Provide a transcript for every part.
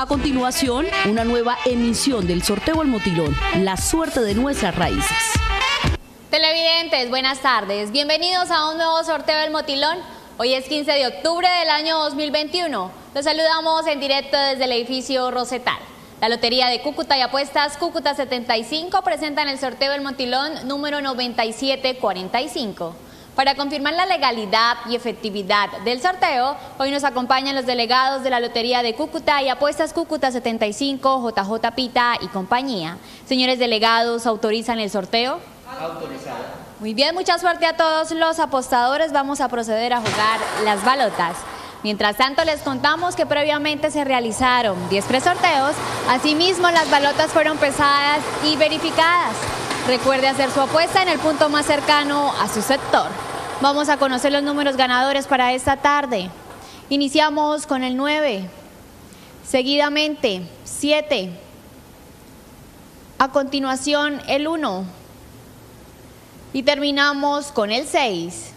A continuación, una nueva emisión del sorteo al motilón, la suerte de nuestras raíces. Televidentes, buenas tardes. Bienvenidos a un nuevo sorteo del motilón. Hoy es 15 de octubre del año 2021. Los saludamos en directo desde el edificio Rosetal. La Lotería de Cúcuta y Apuestas Cúcuta 75 presentan el sorteo del motilón número 9745. Para confirmar la legalidad y efectividad del sorteo, hoy nos acompañan los delegados de la Lotería de Cúcuta y Apuestas Cúcuta 75, JJ Pita y compañía. Señores delegados, ¿autorizan el sorteo? Autorizado. Muy bien, mucha suerte a todos los apostadores. Vamos a proceder a jugar las balotas. Mientras tanto, les contamos que previamente se realizaron 10 presorteos. Asimismo, las balotas fueron pesadas y verificadas. Recuerde hacer su apuesta en el punto más cercano a su sector. Vamos a conocer los números ganadores para esta tarde. Iniciamos con el 9, seguidamente 7, a continuación el 1 y terminamos con el 6.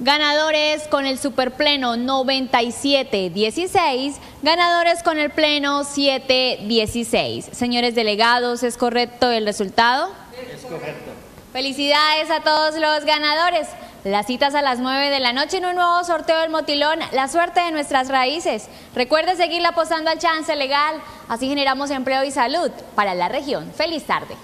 Ganadores con el superpleno 97-16, ganadores con el pleno 7-16. Señores delegados, ¿es correcto el resultado? Es correcto. Felicidades a todos los ganadores. Las citas a las 9 de la noche en un nuevo sorteo del Motilón, la suerte de nuestras raíces. Recuerde seguir apostando al chance legal, así generamos empleo y salud para la región. Feliz tarde.